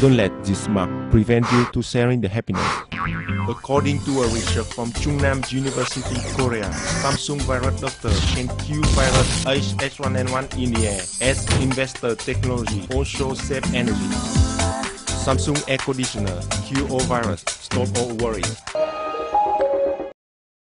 Don't let this mark prevent you to sharing the happiness. According to a research from Chungnam University, Korea, Samsung virus doctor can kill virus H1N1 in the air as inverter technology also save energy. Samsung air conditioner, cure all virus, stop all worries.